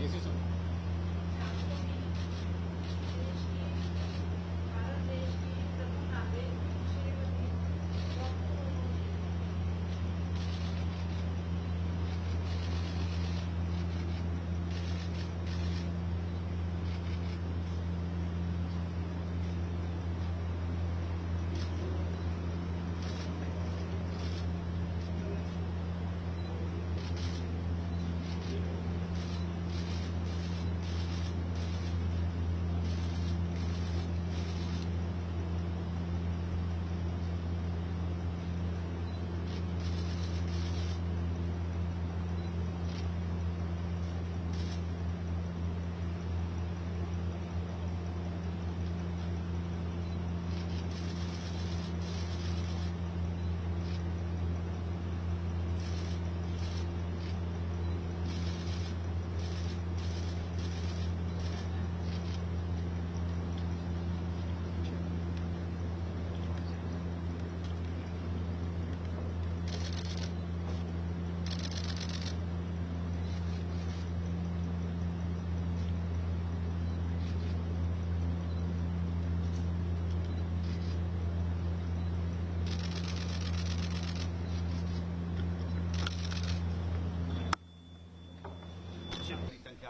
也是什么？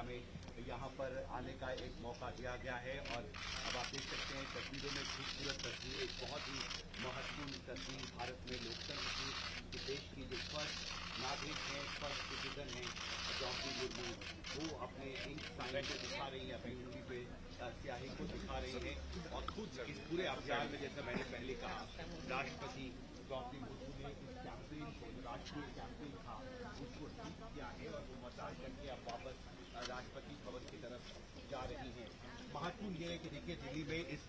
यहाँ पर आने का एक मौका दिया गया है और अब आप देख सकते हैं तस्वीरों में खूबसूरत तस्वीर, एक बहुत ही महत्वपूर्ण तस्वीर भारत में लोकतंत्र की, कि देश की जो फ़र्स्ट नागरिक हैं फ़र्स्ट सिटीजन हैं द्रौपदी मुर्मू वो अपने इंक साइन को दिखा रही हैं, अपनी उंगली पे स्याही को दिखा रही हैं और खुद इस पूरे अभियान में, जैसे मैंने पहले कहा, राष्ट्रपति द्रौपदी मुर्मू ने इस कैंपेन को, राष्ट्रीय कैंपेन था, उसको ठीक किया है और वो मतदान जा रही है। महत्वपूर्ण ये है कि देखिए दिल्ली में इस